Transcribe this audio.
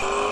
you